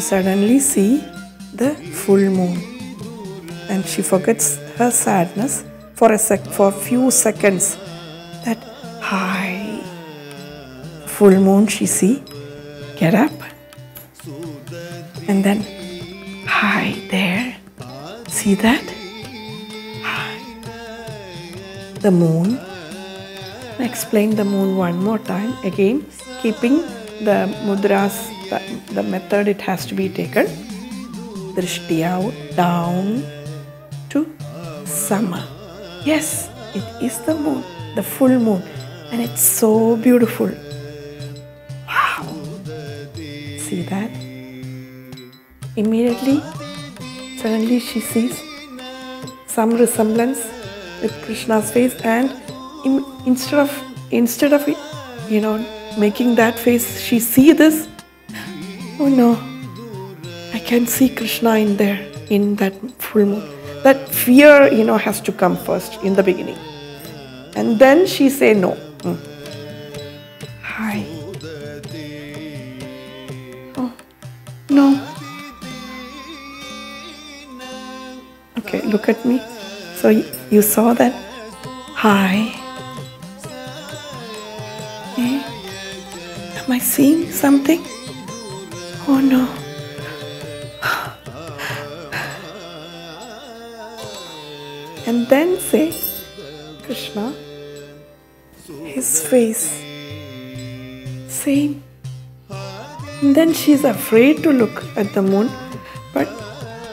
suddenly see the full moon. And she forgets her sadness for a sec for few seconds that hi. Full moon she see get up. And then hi there. See that? The moon. Explain the moon one more time. Again keeping the mudras the, method it has to be taken drishti out down to summer. Yes it is the moon the full moon and it's so beautiful. Wow. See that? Immediately suddenly she sees some resemblance with krishna's face and instead of instead of you know making that face she see this oh no. I can see krishna in there in that full moon. That fear you know has to come first in the beginning. And then she say no. Mm. hi. Oh no. Okay look at me. So you saw that? Hi. Eh? Am I seeing something? Oh no. And then say, Krishna, his face, same. And then she's afraid to look at the moon, but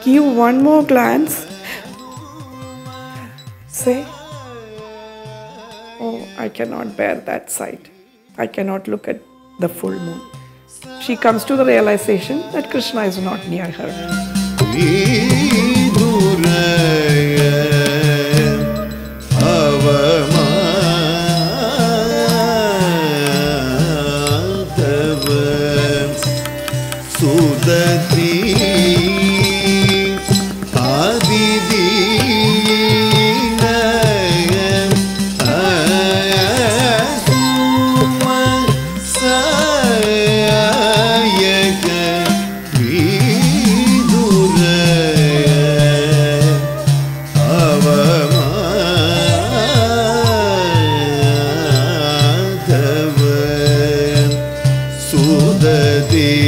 give one more glance. Say, Oh, I cannot bear that sight. I cannot look at the full moon she comes to the realization that Krishna is not near her. Sudati Adidi see